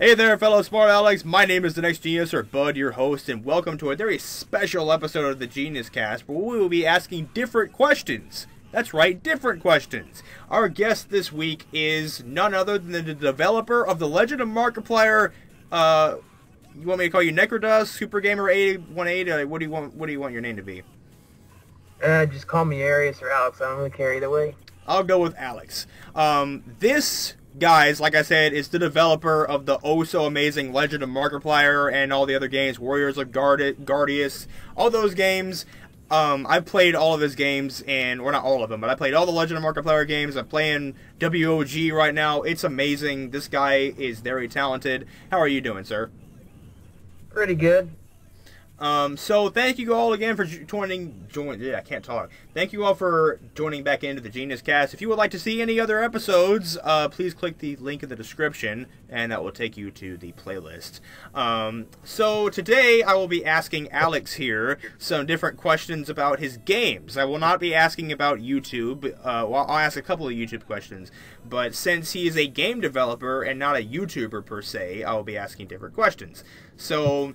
Hey there, fellow smart Alecs. My name is the Next Genius, or Bud, your host, and welcome to a very special episode of the GeniusCast where we will be asking different questions. That's right, different questions. Our guest this week is none other than the developer of the Legend of Markiplier. Uh, you want me to call you Necrodusk, Super Gamer 818? Uh, what do you want? What do you want your name to be? Uh, just call me Arius or Alex. I don't really care either way. I'll go with Alex. Um, this guys, like I said, is the developer of the oh so amazing Legend of Markiplier and all the other games, Warriors of Guard- Guardius, all those games. Um, I've played all of his games, and well, not all of them, but I played all the Legend of Markiplier games. I'm playing WOG right now. It's amazing. This guy is very talented. How are you doing, sir? Pretty good. Um, so thank you all again for joining. Join. Yeah, I can't talk. Thank you all for joining back into the GeniusCast. If you would like to see any other episodes, uh, please click the link in the description, and that will take you to the playlist. Um, so today I will be asking Alex here some different questions about his games. I will not be asking about YouTube. Uh, well, I'll ask a couple of YouTube questions, but since he is a game developer and not a YouTuber per se, I will be asking different questions. So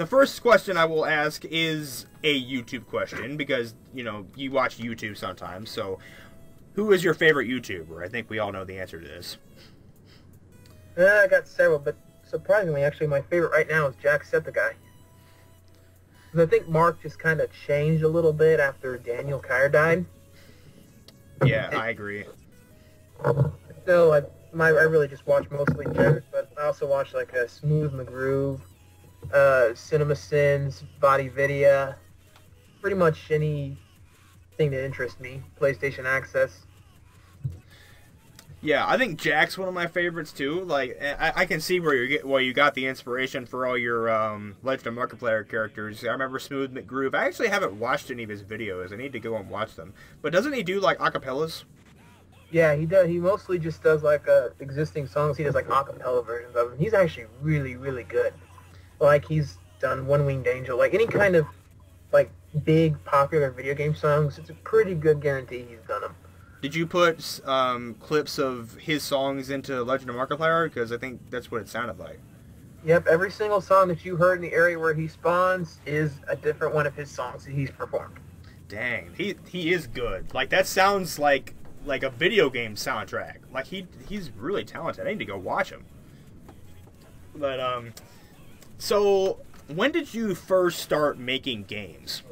the first question I will ask is a YouTube question because you know you watch YouTube sometimes. So, who is your favorite YouTuber? I think we all know the answer to this. Uh, I got several, but surprisingly, actually, my favorite right now is Jacksepticeye. I think Mark just kind of changed a little bit after Daniel Kyre died. Yeah, I agree. So I, my, I really just watch mostly Jack, but I also watch like a Smooth McGroove, uh, CinemaSins, Body Video, pretty much anything that interests me. PlayStation Access. Yeah, I think Jack's one of my favorites too. Like, I, I can see where you get where you got the inspiration for all your um, Legend of Markiplier characters. I remember Smooth McGroove. I actually haven't watched any of his videos. I need to go and watch them. But doesn't he do like acapellas? Yeah, he does. He mostly just does like uh, existing songs. He does like acapella versions of them. He's actually really, really good like he's done One Winged Angel, like any kind of like big popular video game songs. It's a pretty good guarantee he's done them. Did you put um, clips of his songs into Legend of Markiplier? Because I think that's what it sounded like. Yep, every single song that you heard in the area where he spawns is a different one of his songs that he's performed. Dang, he he is good. Like that sounds like like a video game soundtrack. Like he he's really talented. I need to go watch him. But um, so, when did you first start making games?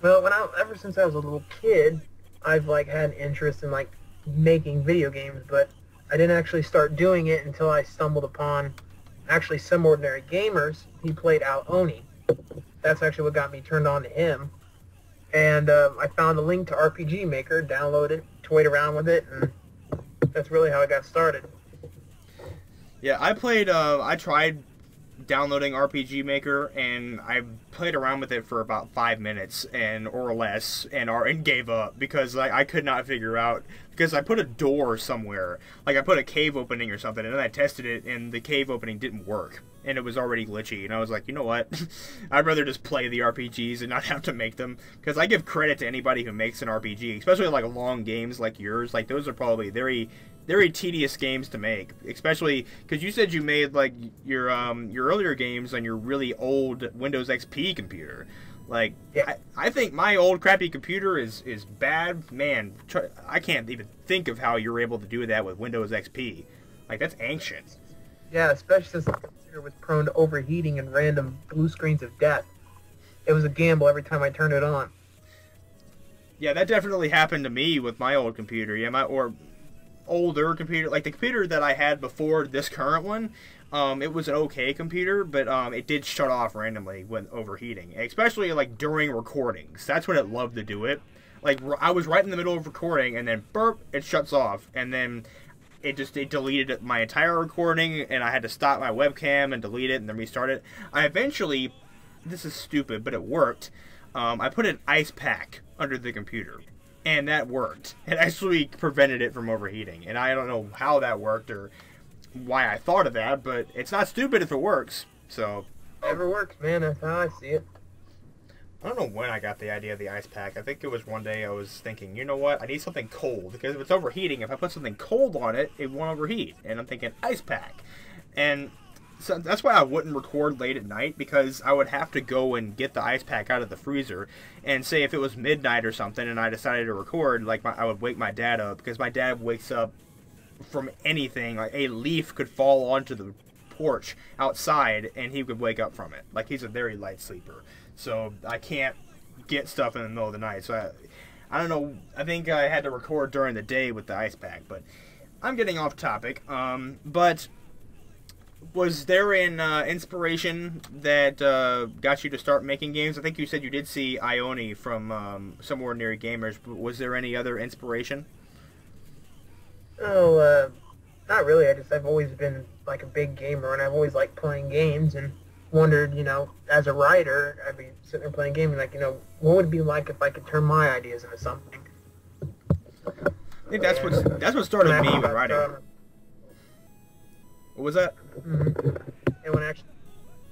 Well, when I ever since I was a little kid, I've like had an interest in like making video games, but I didn't actually start doing it until I stumbled upon actually some ordinary gamers. He played Ao Oni. That's actually what got me turned on to him. And uh, I found a link to RPG Maker, downloaded, it, toyed around with it, and that's really how I got started. Yeah, I played. Uh, I tried downloading RPG Maker and I played around with it for about five minutes and or less and or and gave up because like I could not figure out because I put a door somewhere like I put a cave opening or something and then I tested it and the cave opening didn't work and it was already glitchy and I was like you know what I'd rather just play the RPGs and not have to make them because I give credit to anybody who makes an RPG especially like long games like yours like those are probably very very tedious games to make, especially because you said you made like your um, your earlier games on your really old Windows XP computer. Like, yeah. I, I think my old crappy computer is is bad. Man, try, I can't even think of how you're able to do that with Windows XP. Like, that's ancient. Yeah, especially since the computer was prone to overheating and random blue screens of death. It was a gamble every time I turned it on. Yeah, that definitely happened to me with my old computer. Yeah, my or older computer, like the computer that I had before this current one, um, it was an okay computer, but um, it did shut off randomly when overheating, especially like during recordings. That's when it loved to do it. Like I was right in the middle of recording, and then burp, it shuts off, and then it just it deleted my entire recording, and I had to stop my webcam and delete it, and then restart it. I eventually, this is stupid, but it worked. Um, I put an ice pack under the computer and that worked. It actually prevented it from overheating, and I don't know how that worked or why I thought of that, but it's not stupid if it works. So ever works, man. That's how I see it. I don't know when I got the idea of the ice pack. I think it was one day I was thinking, you know what? I need something cold because if it's overheating, if I put something cold on it, it won't overheat. And I'm thinking ice pack, and so that's why I wouldn't record late at night because I would have to go and get the ice pack out of the freezer. And say if it was midnight or something, and I decided to record, like my, I would wake my dad up because my dad wakes up from anything. Like a leaf could fall onto the porch outside, and he would wake up from it. Like he's a very light sleeper so I can't get stuff in the middle of the night. So I, I don't know. I think I had to record during the day with the ice pack, but I'm getting off topic. Um, but was there an uh, inspiration that uh, got you to start making games? I think you said you did see Ione from um, Some Ordinary Gamers, but was there any other inspiration? Oh, uh, not really. I just I've always been like a big gamer, and I've always liked playing games, and wondered, you know, as a writer, I'd be sitting there playing games, and like, you know, what would it be like if I could turn my ideas into something? I think that's what that's what started me with writing. what was that? Mm-hmm. And when I actually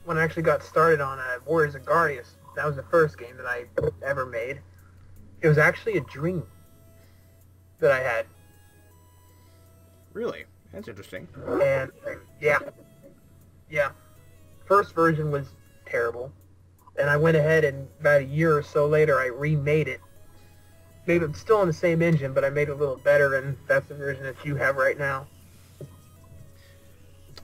when I actually got started on uh, Warriors of Guardius, that was the first game that I ever made. It was actually a dream that I had. Really? That's interesting. And yeah, yeah first version was terrible. And I went ahead and about a year or so later, I remade it. Made it still on the same engine, but I made it a little better, and that's the version that you have right now.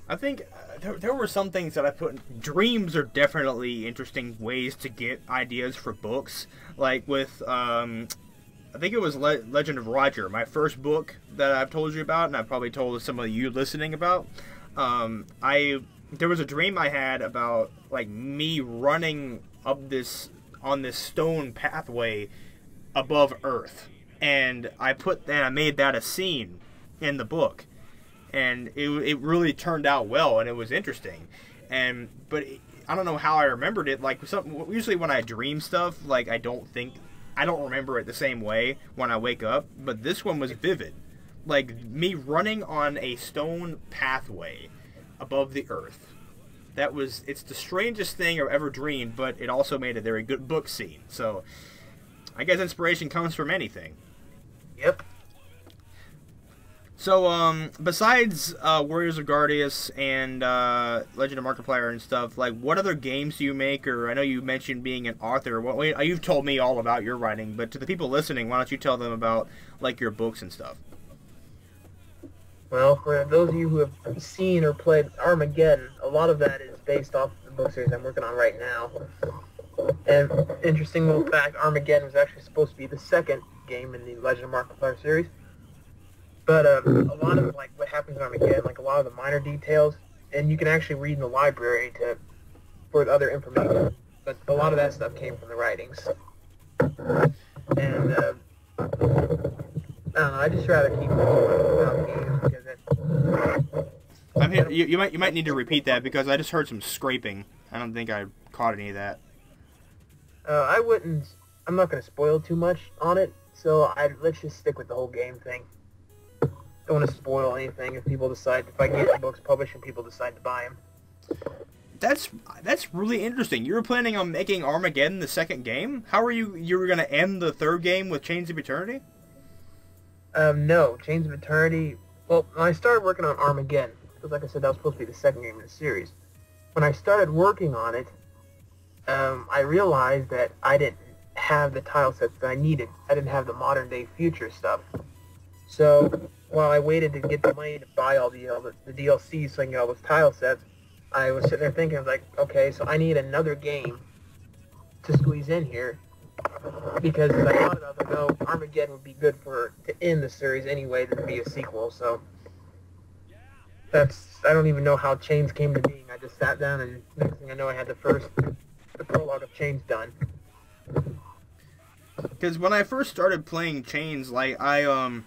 I think uh, there, there were some things that I put. In, dreams are definitely interesting ways to get ideas for books. Like with, um, I think it was Le- Legend of Roger, my first book that I've told you about, and I've probably told some of you listening about. Um, I there was a dream I had about like me running up this on this stone pathway above Earth, and I put that I made that a scene in the book, and it it really turned out well, and it was interesting, and but. I don't know how I remembered it. Like some, usually when I dream stuff, like I don't think I don't remember it the same way when I wake up. But this one was vivid, like me running on a stone pathway above the earth. That was it's the strangest thing I've ever dreamed, but it also made a very good book scene. So I guess inspiration comes from anything. Yep. So, um, besides uh, Warriors of Guardius and uh, Legend of Markiplier and stuff, like, what other games do you make? Or I know you mentioned being an author. What, you've told me all about your writing, but to the people listening, why don't you tell them about like your books and stuff? Well, for those of you who have seen or played Armageddon, a lot of that is based off the book series I'm working on right now. And interesting little fact, Armageddon was actually supposed to be the second game in the Legend of Markiplier series. But uh, a lot of like what happens in Armageddon, like a lot of the minor details, and you can actually read in the library to for the other information. But a lot of that stuff came from the writings. And uh, I don't know. I just rather keep about games because it. I'm here. You, you, might you might need to repeat that because I just heard some scraping. I don't think I caught any of that. Uh, I wouldn't. I'm not going to spoil too much on it, so I let's just stick with the whole game thing. Don't want to spoil anything if people decide if I get the books published and people decide to buy them. That's that's really interesting. You were planning on making Armageddon the second game. How are you? You were going to end the third game with Chains of Eternity? Um, no, Chains of Eternity well, when I started working on Armageddon, because like I said, that was supposed to be the second game in the series. When I started working on it, um, I realized that I didn't have the tile sets that I needed. I didn't have the modern day future stuff. So while I waited to get the money to buy all the, all the, the DLC so I can get all those tile sets, I was sitting there thinking, I was like, okay, so I need another game to squeeze in here because I thought about it, no, Armageddon would be good for to end the series anyway than be a sequel. So that's I don't even know how Chains came to being. I just sat down and next thing I know, I had the first the prologue of Chains done. Because when I first started playing Chains, like I um,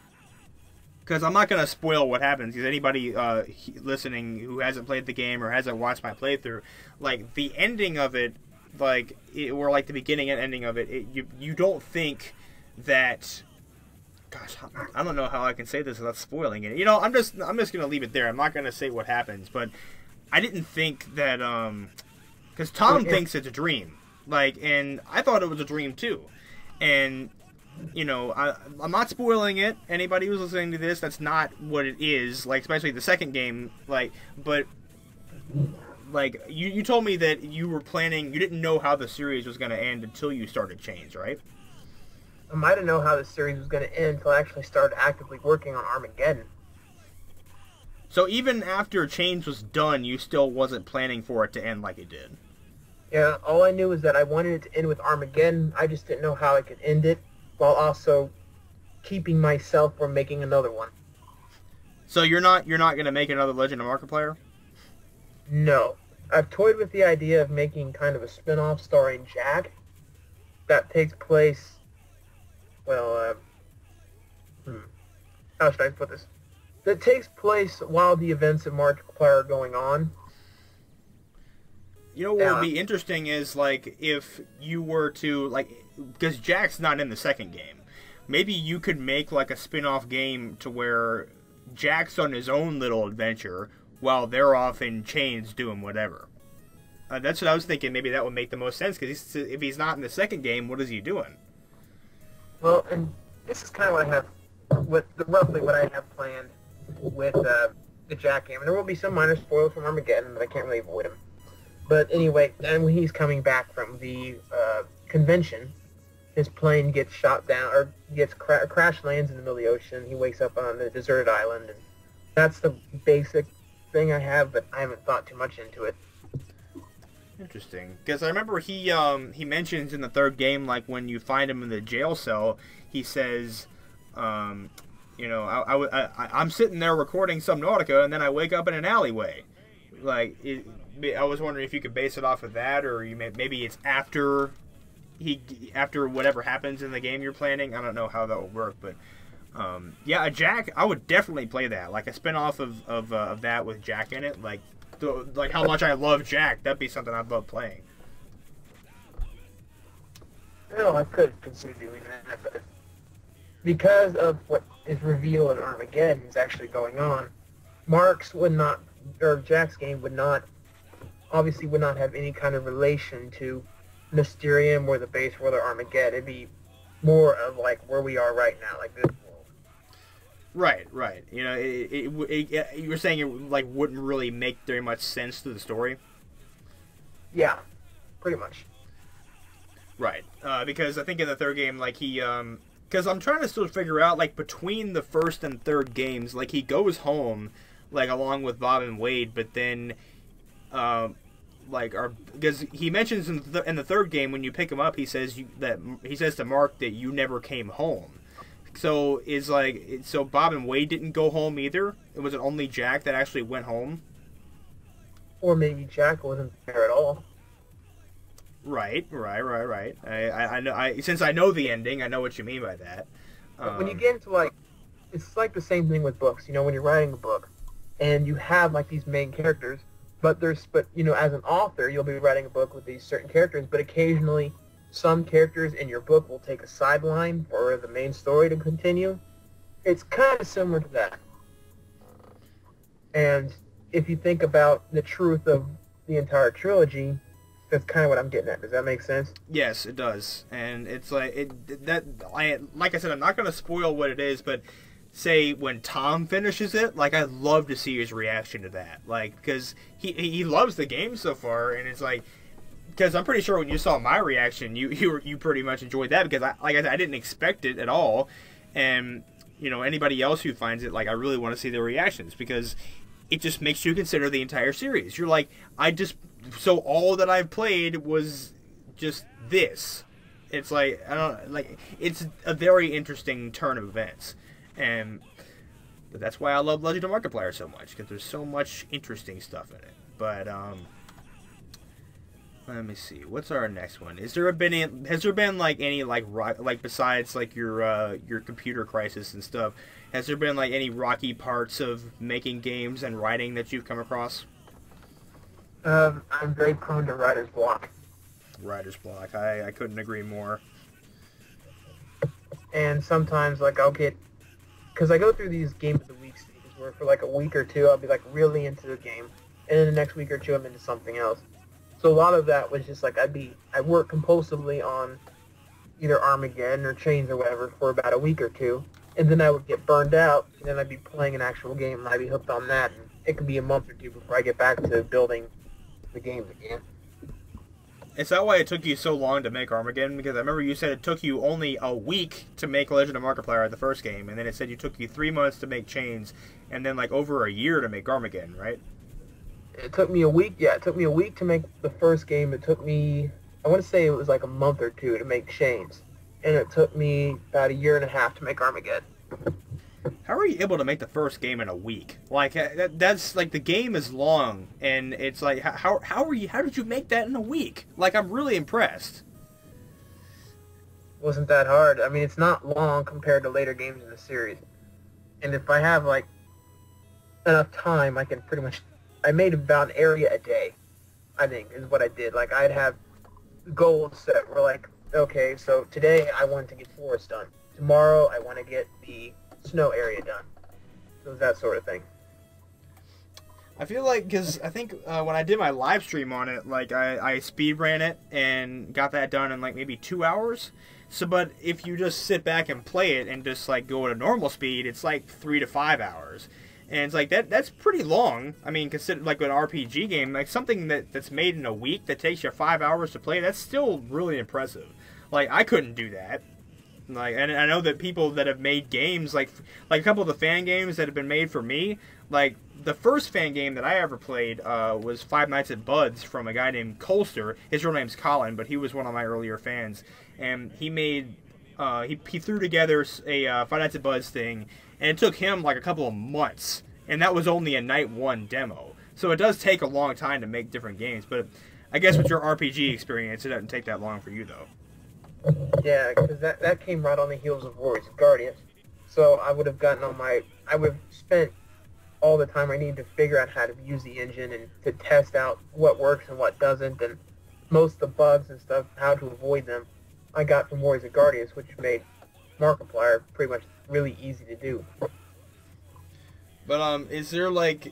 because I'm not gonna spoil what happens. Because anybody uh, listening who hasn't played the game or hasn't watched my playthrough, like the ending of it like it, or like the beginning and ending of it, it you you don't think that gosh, I don't know how I can say this without spoiling it. You know, I'm just I'm just gonna leave it there. I'm not gonna say what happens, but I didn't think that um, because Tom thinks it's a dream. Like, and I thought it was a dream too. And you know, I, I'm not spoiling it. Anybody who's listening to this, that's not what it is. Like, especially the second game. Like, but like you, you told me that you were planning. You didn't know how the series was going to end until you started Chains, right? I might have known how the series was going to end until I actually started actively working on Armageddon. So even after Chains was done, you still wasn't planning for it to end like it did. Yeah, all I knew was that I wanted it to end with Armageddon. I just didn't know how I could end it while also keeping myself from making another one. So you're not you're not gonna make another Legend of Markiplier? No. I've toyed with the idea of making kind of a spin-off starring Jack that takes place well uh, hmm, how should I put this? That takes place while the events of Markiplier are going on. You know what yeah. would be interesting is like if you were to like because Jack's not in the second game. Maybe you could make like a spin-off game to where Jack's on his own little adventure while they're off in chains doing whatever. Uh, that's what I was thinking. Maybe that would make the most sense because if he's not in the second game, what is he doing? Well, and this is kind of what I have, with roughly what I have planned with uh, the Jack game. And there will be some minor spoilers from Armageddon, but I can't really avoid them. But anyway, and when he's coming back from the uh, convention, his plane gets shot down or gets cra- crash lands in the middle of the ocean. He wakes up on a deserted island, and that's the basic thing I have, but I haven't thought too much into it. Interesting, because I remember he um, he mentions in the third game, like when you find him in the jail cell, he says, um, you know, I, I, I, am sitting there recording Subnautica, and then I wake up in an alleyway. Like, it, I was wondering if you could base it off of that, or you may, maybe it's after he after whatever happens in the game you're planning. I don't know how that will work, but um, yeah, a Jack, I would definitely play that. Like a spin off of of, uh, of that with Jack in it. Like the, like how much I love Jack. That'd be something I'd love playing. No, I could consider doing that, but because of what is revealed in Armageddon is actually going on, Mark's would not, or Jack's game would not, obviously would not have any kind of relation to Mysterium or the base world or Armageddon. It'd be more of like where we are right now, like this world. Right, right. You know, it, it, it, it, you were saying it like wouldn't really make very much sense to the story. Yeah, pretty much. Right, uh, because I think in the third game, like he, um, because I'm trying to still figure out like between the first and third games, like he goes home, like along with Bob and Wade, but then, um, like are because he mentions in the, in the third game when you pick him up, he says you, that he says to Mark that you never came home. So is like so Bob and Wade didn't go home either. It was it only Jack that actually went home. Or maybe Jack wasn't there at all. Right, right, right, right. I, I, I know. I since I know the ending, I know what you mean by that. Um, when you um, get into like, it's like the same thing with books. You know, when you're writing a book, and you have like these main characters, but there's but you know as an author you'll be writing a book with these certain characters but occasionally some characters in your book will take a sideline for the main story to continue it's kind of similar to that and if you think about the truth of the entire trilogy that's kind of what I'm getting at. Does that make sense? Yes, it does. And it's like it that I like I said I'm not going to spoil what it is, but say when Tom finishes it, like I'd love to see his reaction to that, like because he he loves the game so far, and it's like because I'm pretty sure when you saw my reaction, you you you pretty much enjoyed that because I like I, I didn't expect it at all, and you know anybody else who finds it like I really want to see their reactions because it just makes you consider the entire series. You're like I just so all that I've played was just this. It's like I don't like it's a very interesting turn of events and but that's why I love Legend of Markiplier so much because there's so much interesting stuff in it. But um, let me see. What's our next one? Is there been has there been like any like rock, like besides like your uh, your computer crisis and stuff? Has there been like any rocky parts of making games and writing that you've come across? Um, I'm very prone to writer's block. Writer's block. I, I couldn't agree more. And sometimes like I'll get because I go through these game of the week stages where for like a week or two I'll be like really into the game, and then the next week or two I'm into something else. So a lot of that was just like I'd be I work compulsively on either Armageddon or Chains or whatever for about a week or two, and then I would get burned out, and then I'd be playing an actual game and I'd be hooked on that, and it could be a month or two before I get back to building the game again. Is that why it took you so long to make Armageddon? Because I remember you said it took you only a week to make Legend of Markiplier the first game, and then it said you took you three months to make Chains, and then like over a year to make Armageddon, right? It took me a week. Yeah, it took me a week to make the first game. It took me, I want to say it was like a month or two to make Chains, and it took me about a year and a half to make Armageddon. How are you able to make the first game in a week? Like uh, that, that's like the game is long, and it's like how how are you? How did you make that in a week? Like I'm really impressed. wasn't that hard. I mean, it's not long compared to later games in the series, and if I have like enough time, I can pretty much. I made about an area a day. I think is what I did. Like I'd have goals that were like, okay, so today I want to get forest done. Tomorrow I want to get the snow area done. That sort of thing. I feel like because I think uh, when I did my live stream on it, like I, I speed ran it and got that done in like maybe two hours. So, but if you just sit back and play it and just like go at a normal speed, it's like three to five hours, and it's like that. That's pretty long. I mean, consider like an RPG game, like something that that's made in a week that takes you five hours to play. That's still really impressive. Like I couldn't do that. Like, and I know that people that have made games, like like a couple of the fan games that have been made for me, like the first fan game that I ever played uh, was Five Nights at Bud's from a guy named Colster. His real name's Colin, but he was one of my earlier fans, and he made uh, he he threw together a uh, Five Nights at Bud's thing, and it took him like a couple of months, and that was only a night one demo. So it does take a long time to make different games, but I guess with your RPG experience, it doesn't take that long for you though. Yeah, because that, that came right on the heels of Warriors of Guardians. So I would have gotten all my, I would have spent all the time I needed to figure out how to use the engine and to test out what works and what doesn't, and most of the bugs and stuff, how to avoid them, I got from Warriors of Guardians, which made Markiplier pretty much really easy to do. But um, is there like,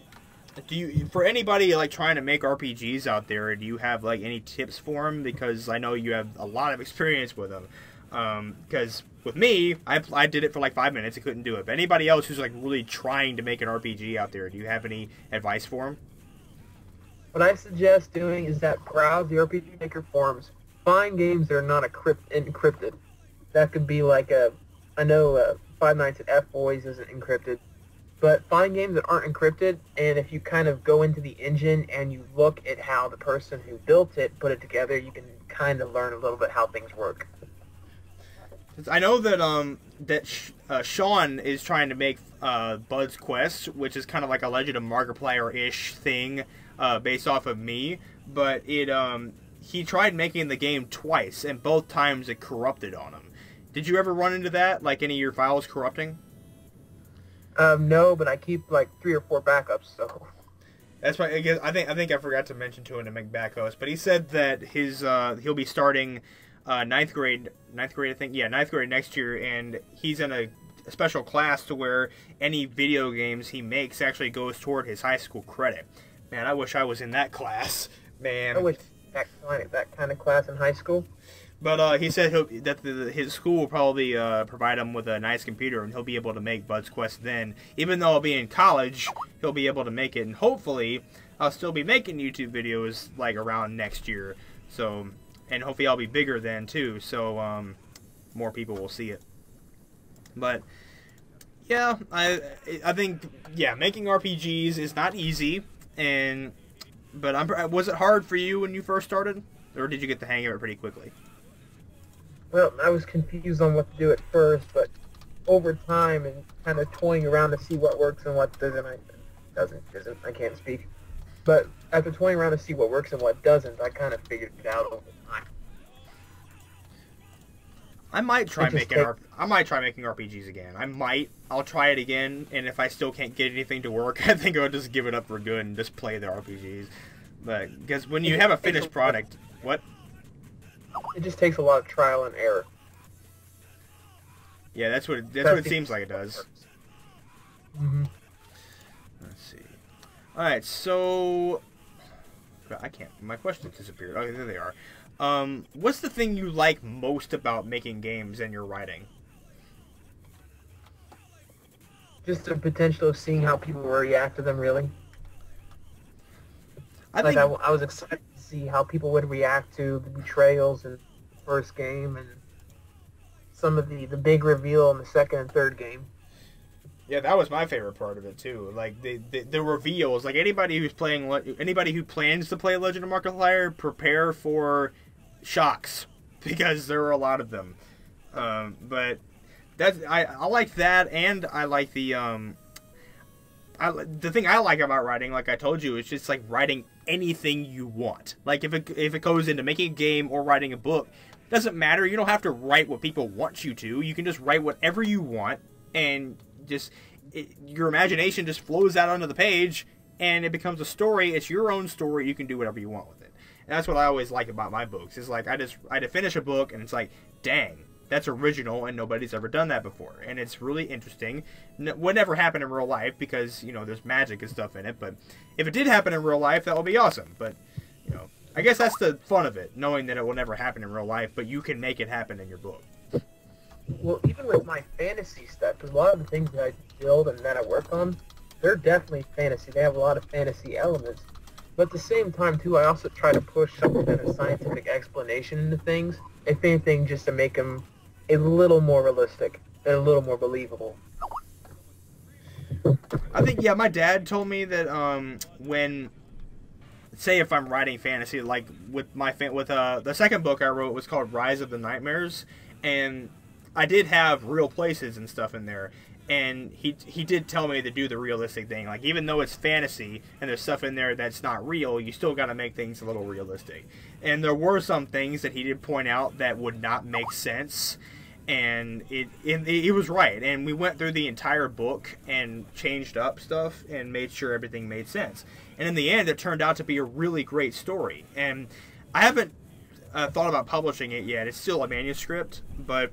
do you for anybody like trying to make RPGs out there? Do you have like any tips for them? Because I know you have a lot of experience with them. Because um, with me, I, I did it for like five minutes. I couldn't do it. But anybody else who's like really trying to make an RPG out there, do you have any advice for them? What I suggest doing is that browse the RPG Maker forums, find games that are not encrypted. That could be like a, I know uh, Five Nights at F Boys isn't encrypted, but find games that aren't encrypted, and if you kind of go into the engine and you look at how the person who built it put it together, you can kind of learn a little bit how things work. I know that um that uh, Sean is trying to make uh, Bud's Quest, which is kind of like a Legend of Markiplier ish thing, uh, based off of me. But it um he tried making the game twice, and both times it corrupted on him. Did you ever run into that? Like any of your files corrupting? Um, no, but I keep like three or four backups, so. That's why I guess I think I think I forgot to mention to him to make backups, but he said that his uh, he'll be starting uh, ninth grade, ninth grade I think, yeah, ninth grade next year, and he's in a, special class to where any video games he makes actually goes toward his high school credit. Man, I wish I was in that class. Man, I wish that kind that kind of class in high school. But uh, he said that the, his school will probably uh, provide him with a nice computer, and he'll be able to make Bud's Quest then. Even though I'll be in college, he'll be able to make it, and hopefully, I'll still be making YouTube videos like around next year. So, and hopefully, I'll be bigger then too. So, um, more people will see it. But yeah, I I think yeah, making RPGs is not easy, and but I'm was it hard for you when you first started, or did you get the hang of it pretty quickly? Well, I was confused on what to do at first, but over time and kind of toying around to see what works and what doesn't, I doesn't doesn't I can't speak. But after toying around to see what works and what doesn't, I kind of figured it out over time. I might try making take... I might try making RPGs again. I might. I'll try it again, and if I still can't get anything to work, I think I'll just give it up for good and just play the RPGs. But because when you have a finished product, what? It just takes a lot of trial and error. Yeah, that's what it, that's what it seems like it does. Mm-hmm. Let's see. All right, so I can't. My questions disappeared. Okay, there they are. Um, what's the thing you like most about making games and your writing? Just the potential of seeing how people react to them, really. I like think I, I was excited see how people would react to the betrayals in the first game and some of the, the big reveal in the second and third game. Yeah, that was my favorite part of it too. Like the the, the reveals. Like anybody who's playing, anybody who plans to play Legend of Markiplier, prepare for shocks because there are a lot of them. Um, but that's I I like that, and I like the um. I, the thing I like about writing, like I told you, is just like writing anything you want. Like if it if it goes into making a game or writing a book, doesn't matter. You don't have to write what people want you to. You can just write whatever you want and just it, your imagination just flows out onto the page and it becomes a story. It's your own story. You can do whatever you want with it. And that's what I always like about my books. Is like I just I finish a book and it's like, dang, that's original and nobody's ever done that before. And it's really interesting. N- would never happen in real life because you know there's magic and stuff in it. But if it did happen in real life, that would be awesome. But you know, I guess that's the fun of it, knowing that it will never happen in real life, but you can make it happen in your book. Well, even with my fantasy stuff, because a lot of the things that I build and that I work on, they're definitely fantasy. They have a lot of fantasy elements. But at the same time, too, I also try to push some kind of scientific explanation into things. If anything, just to make them a little more realistic and a little more believable. I think yeah, my dad told me that um, when say if I'm writing fantasy, like with my fan, with uh the second book I wrote was called Rise of the Nightmares, and I did have real places and stuff in there. And he he did tell me to do the realistic thing. Like even though it's fantasy and there's stuff in there that's not real, you still got to make things a little realistic. And there were some things that he did point out that would not make sense and it, it he was right. And we went through the entire book and changed up stuff and made sure everything made sense. And in the end it turned out to be a really great story. And i haven't uh, thought about publishing it yet. It's still a manuscript but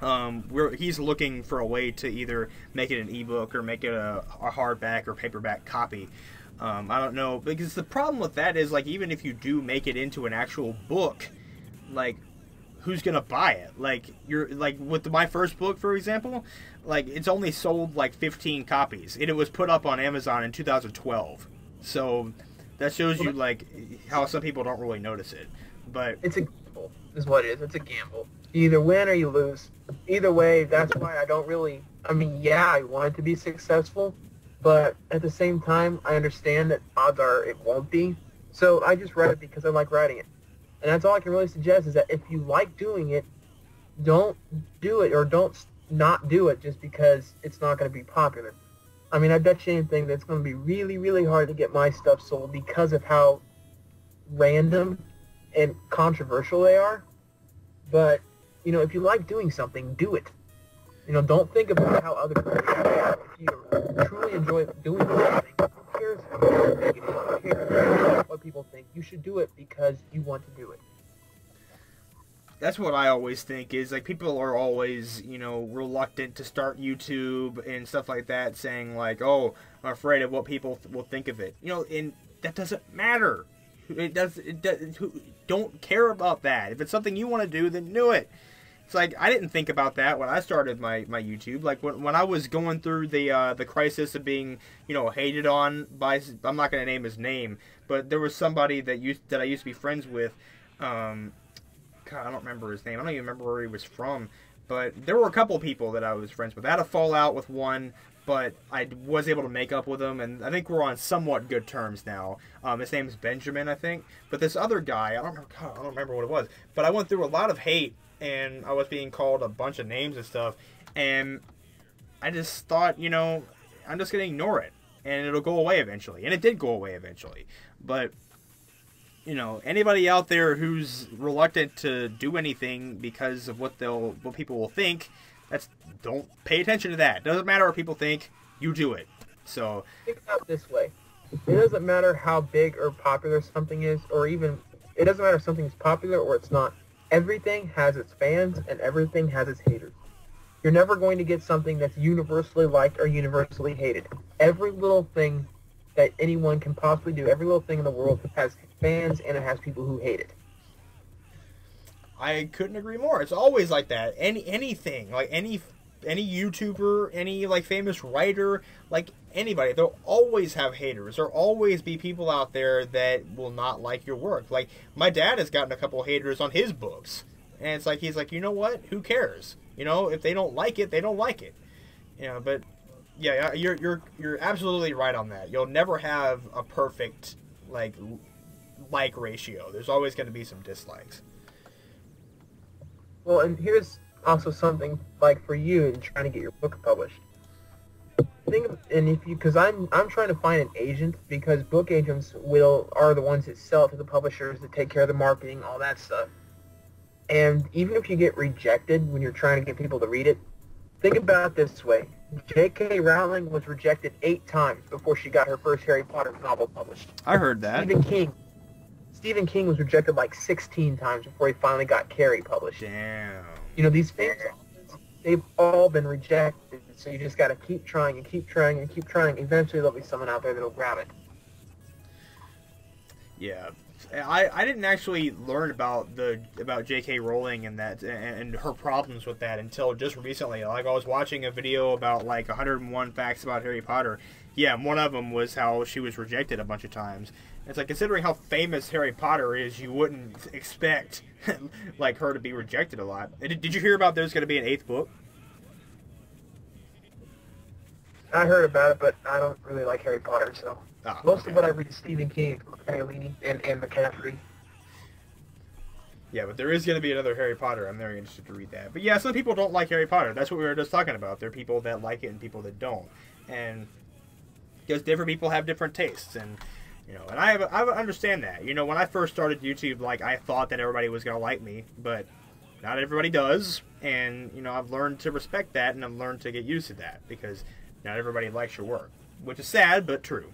um, we're, he's looking for a way to either make it an ebook or make it a, a hardback or paperback copy. Um, i don't know because the problem with that is like even if you do make it into an actual book like who's gonna buy it? Like you're like with my first book, for example, like it's only sold like 15 copies, and it was put up on Amazon in 2012. So that shows you like how some people don't really notice it. But It's a gamble, is what it is. It's a gamble. You either win or you lose. Either way, that's why I don't really. I mean, yeah, I want it to be successful, but at the same time, I understand that odds are it won't be. So I just write it because I like writing it. And that's all I can really suggest is that if you like doing it, don't do it or don't not do it just because it's not going to be popular. I mean, I bet you anything that it's going to be really, really hard to get my stuff sold because of how random and controversial they are. But, you know, if you like doing something, do it. You know, don't think about how other people react. If you truly enjoy doing something, who cares? Who cares people think? You should do it because you want to do it. that's what I always think is like people are always, you know, reluctant to start YouTube and stuff like that, saying like, "Oh, I'm afraid of what people th- will think of it." You know, and that doesn't matter. It does. It does. Don't care about that. If it's something you want to do, then do it. It's like I didn't think about that when I started my, my YouTube. Like when, when I was going through the uh, the crisis of being you know hated on by I'm not gonna name his name, but there was somebody that used that I used to be friends with. Um, God, I don't remember his name. I don't even remember where he was from. But there were a couple people that I was friends with. I had a fallout with one, but I was able to make up with him, and I think we're on somewhat good terms now. Um, his name's Benjamin, I think. But this other guy, I don't remember. God, I don't remember what it was. But I went through a lot of hate, and I was being called a bunch of names and stuff. And I just thought, you know, I'm just gonna ignore it, and it'll go away eventually. And it did go away eventually. But you know anybody out there who's reluctant to do anything because of what they'll what people will think that's don't pay attention to that doesn't matter what people think you do it so think about it this way. It doesn't matter how big or popular something is, or even, it doesn't matter if something's popular or it's not. Everything has its fans and everything has its haters. You're never going to get something that's universally liked or universally hated. Every little thing that anyone can possibly do. Every little thing in the world has fans and it has people who hate it. I couldn't agree more. It's always like that. Any anything like any any YouTuber, any like famous writer, like anybody, they'll always have haters. There'll always be people out there that will not like your work. Like my dad has gotten a couple haters on his books, and it's like he's like, you know what? Who cares? You know, if they don't like it, they don't like it. You know, but yeah, you're you're you're absolutely right on that. You'll never have a perfect like like ratio. There's always going to be some dislikes. Well, and here's also something like for you in trying to get your book published. Think, and if you, because I'm I'm trying to find an agent because book agents will are the ones that sell to the publishers that take care of the marketing, all that stuff. And even if you get rejected when you're trying to get people to read it, think about it this way: J.K. Rowling was rejected eight times before she got her first Harry Potter novel published. I heard that. Stephen King Stephen King was rejected like 16 times before he finally got Carrie published. Damn. You know, these fans, they've all been rejected, so you just got to keep trying and keep trying and keep trying. Eventually, there'll be someone out there that'll grab it. Yeah. I, I didn't actually learn about the about J.K. Rowling and that and her problems with that until just recently. Like I was watching a video about like 101 facts about Harry Potter. Yeah, one of them was how she was rejected a bunch of times, it's like considering how famous Harry Potter is, you wouldn't expect like her to be rejected a lot. Did you hear about there's going to be an eighth book? I heard about it, but I don't really like Harry Potter, so ah, most okay. of what I read is Stephen King, Paolini, and, and McCaffrey. Yeah, but there is going to be another Harry Potter. I'm very interested to read that. But yeah, some people don't like Harry Potter. That's what we were just talking about. There are people that like it and people that don't. And because different people have different tastes. And you know, and I have, I understand that. You know, when I first started YouTube, like I thought that everybody was gonna like me, but not everybody does. And you know, I've learned to respect that, and I've learned to get used to that because not everybody likes your work, which is sad but true.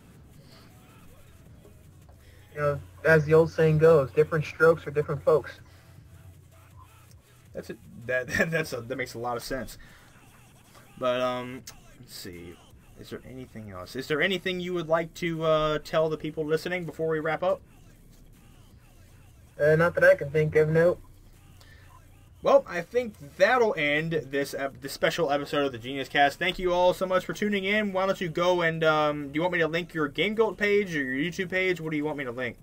You know, as the old saying goes, different strokes for different folks. That's it. That that's a, that makes a lot of sense. But um, let's see. Is there anything else? Is there anything you would like to uh, tell the people listening before we wrap up? Uh, not that I can think of, no. Well, I think that'll end this uh, this special episode of the GeniusCast. Thank you all so much for tuning in. Why don't you go and um, do you want me to link your Game Jolt page or your YouTube page? What do you want me to link?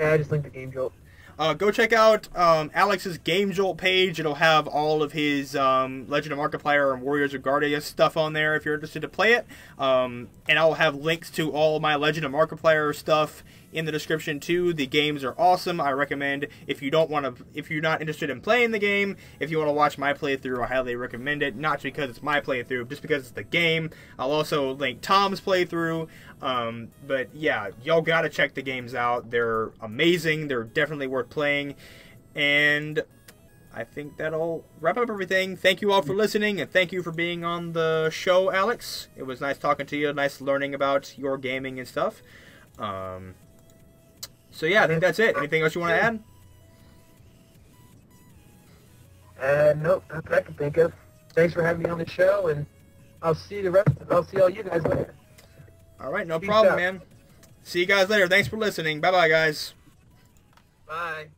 I just link the Game Jolt. Uh, go check out um, Alex's Game Jolt page. It'll have all of his um, Legend of Markiplier and Warriors of Guardia stuff on there if you're interested to play it. Um, and I'll have links to all my Legend of Markiplier stuff in the description too. The games are awesome. I recommend if you don't want to, if you're not interested in playing the game, if you want to watch my playthrough, I highly recommend it. Not because it's my playthrough, just because it's the game. I'll also link Tom's playthrough. Um, but yeah, y'all gotta check the games out. They're amazing. They're definitely worth playing. And I think that'll wrap up everything. Thank you all for listening, and thank you for being on the show, Alex. It was nice talking to you. Nice learning about your gaming and stuff. Um, so yeah, I think that's it. Anything else you want to add? Uh, nope, that's what I can think of. Thanks for having me on the show, and I'll see the rest. I'll see all you guys later. All right, no Peace problem, out. man. See you guys later. Thanks for listening. Bye, bye, guys. Bye.